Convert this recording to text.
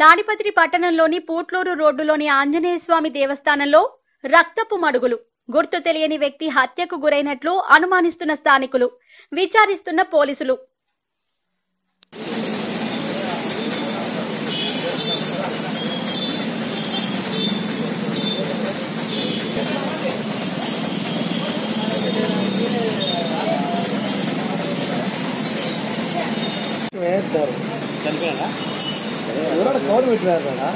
తాడిపత్రి పట్టణంలోని పోట్లూరు రోడ్డులోని ఆంజనేయస్వామి దేవస్థానంలో రక్తపు మడుగులు. గుర్తు తెలియని వ్యక్తి హత్యకు గురైనట్లు అనుమానిస్తున్న స్థానికులు. విచారిస్తున్న పోలీసులు. చనిపోయాడా? கவர் மீட்டர் இருக்கா